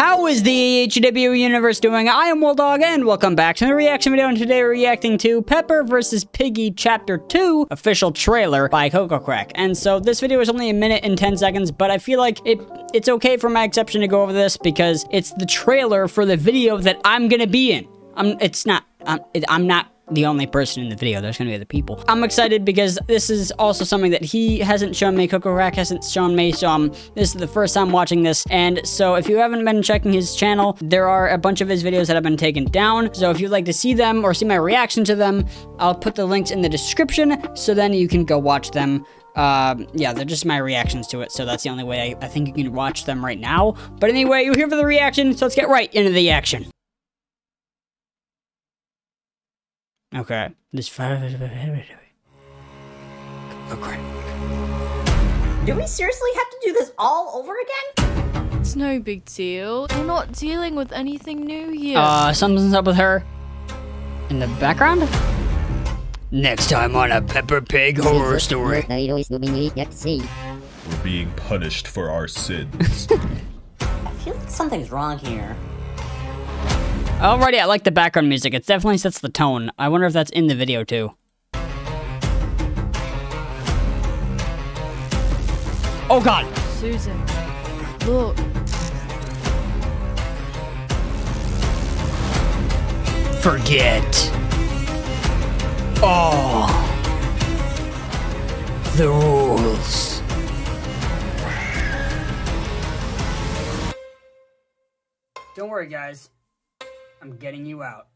How is the HW universe doing? I am Dog, and welcome back to the reaction video, and today we're reacting to Pepper vs. Piggy Chapter 2 official trailer by CocoaCrack. And so this video is only a minute and 10 seconds, but I feel like it it's okay for my exception to go over this because it's the trailer for the video that I'm gonna be in. I'm, it's not, I'm, it, I'm not the only person in the video. There's gonna be other people. I'm excited because this is also something that he hasn't shown me, CocoaCrack hasn't shown me, so um, this is the first time watching this. And so if you haven't been checking his channel, there are a bunch of his videos that have been taken down. So if you'd like to see them or see my reaction to them, I'll put the links in the description so then you can go watch them. Uh, yeah, they're just my reactions to it, so that's the only way I, I think you can watch them right now. But anyway, you're here for the reaction, so let's get right into the action. Okay. This. Okay. Do we seriously have to do this all over again? It's no big deal. We're not dealing with anything new here. Uh, something's up with her. In the background? Next time on a Peppa Pig horror story. We're being punished for our sins. I feel like something's wrong here. Alrighty, I like the background music. It definitely sets the tone. I wonder if that's in the video too. Oh god! Susan, look. Forget. Oh. The rules. Don't worry, guys. I'm getting you out.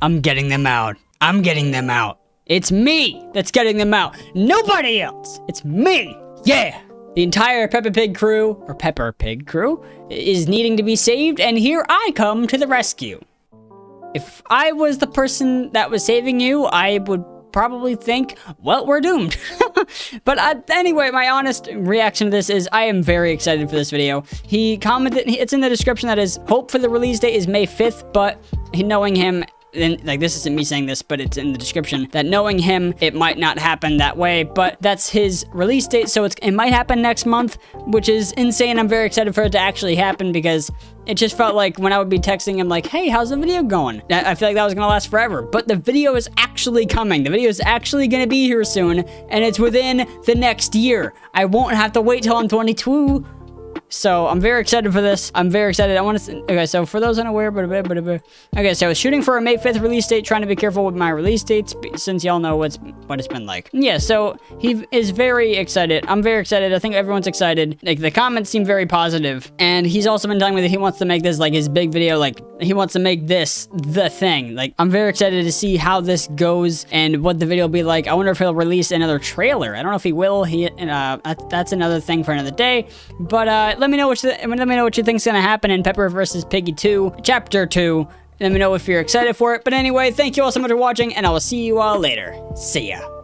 I'm getting them out. I'm getting them out. It's me that's getting them out. Nobody else. It's me. Yeah. The entire Peppa Pig crew, or Pepper Pig crew, is needing to be saved, and here I come to the rescue. If I was the person that was saving you, I would probably think, well, we're doomed. but uh, anyway, my honest reaction to this is I am very excited for this video. He commented, it's in the description that his hope for the release date is May 5th, but knowing him like this isn't me saying this, but it's in the description that knowing him, it might not happen that way, but that's his release date, so it might happen next month, which is insane. I'm very excited for it to actually happen because it just felt like when I would be texting him like, hey, how's the video going? I feel like that was gonna last forever, but the video is actually coming. The video is actually gonna be here soon, and it's within the next year. I won't have to wait till I'm 22 so I'm very excited for this. I'm very excited. I want to. Okay, so for those unaware, but okay, so I was shooting for a May 5th release date. Trying to be careful with my release dates since y'all know what's what it's been like. Yeah, so he is very excited. I'm very excited. I think everyone's excited. Like the comments seem very positive, and he's also been telling me that he wants to make this like his big video. Like he wants to make this the thing. Like I'm very excited to see how this goes and what the video will be like. I wonder if he'll release another trailer. I don't know if he will. He uh, that's another thing for another day. But uh let me know what you let me know what you think's gonna happen in Pepper versus Piggy 2, Chapter 2. Let me know if you're excited for it. But anyway, thank you all so much for watching, and I will see you all later. See ya.